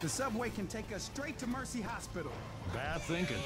The subway can take us straight to Mercy Hospital. Bad thinking.